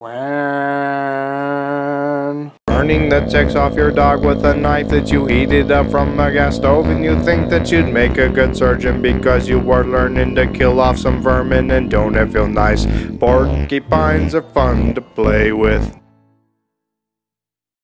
When burning the ticks off your dog with a knife that you heated up from a gas stove and you think that you'd make a good surgeon because you were learning to kill off some vermin and don't it feel nice? Porcupines are fun to play with.